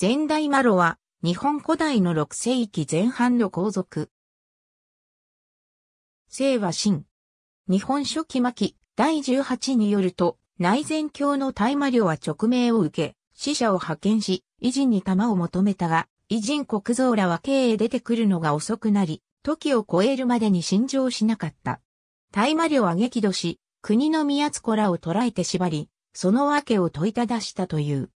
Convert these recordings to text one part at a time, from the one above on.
前代マロは日本古代の6世紀前半の皇族。聖和神。日本書紀末第18によると内前教の大魔領は直命を受け、死者を派遣し、偉人に玉を求めたが、偉人国蔵らは経営出てくるのが遅くなり、時を超えるまでに信条しなかった。大魔領は激怒し、国の宮津子らを捕らえて縛り、その訳を問いただしたという。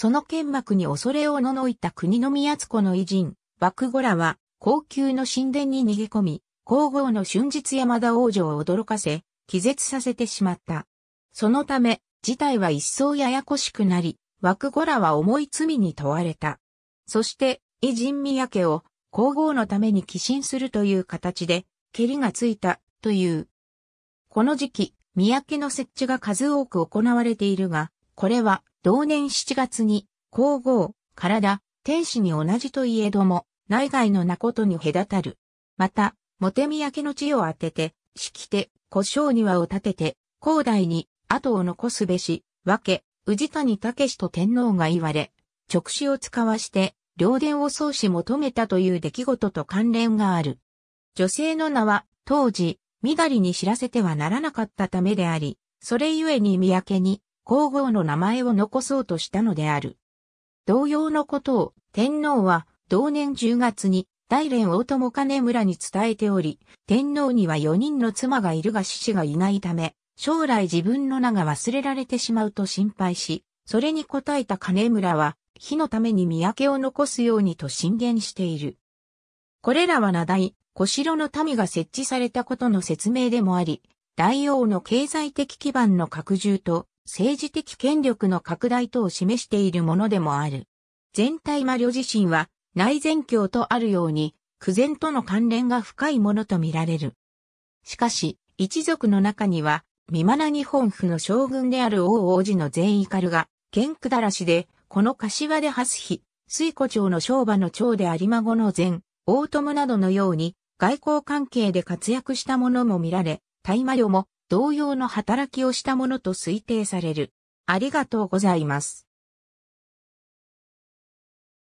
その剣幕に恐れをののいた国の宮津子の偉人、幕後らは、高級の神殿に逃げ込み、皇后の春日山田王女を驚かせ、気絶させてしまった。そのため、事態は一層ややこしくなり、枠後らは重い罪に問われた。そして、偉人宮家を皇后のために寄進するという形で、蹴りがついたという。この時期、宮家の設置が数多く行われているが、これは同年7月に皇后、体、天使に同じといえども、内外の名ことに隔たる。また、モテ宮家の地を当てて、式手、故障庭を立てて、広大に後を残すべし、わけ、宇治谷武と天皇が言われ、直視を使わして、領伝を創し求めたという出来事と関連がある。女性の名は、当時、みだりに知らせてはならなかったためであり、それゆえに三宅に、皇后の名前を残そうとしたのである。同様のことを、天皇は、同年10月に、大連大友金村に伝えており、天皇には4人の妻がいるが父子がいないため、将来自分の名が忘れられてしまうと心配し、それに応えた金村は、火のために三宅を残すようにと進言している。これらは名題、小城の民が設置されたことの説明でもあり、大王の経済的基盤の拡充と政治的権力の拡大とを示しているものでもある。全体魔領自身は内前教とあるように、苦前との関連が深いものとみられる。しかし、一族の中には、未マナ日本府の将軍である王王子の全イカルが、剣下らしで、この柏で発日、水古町の商馬の長で有馬後の前、大友などのように、外交関係で活躍したものも見られ、大魔領も同様の働きをしたものと推定される。ありがとうございます。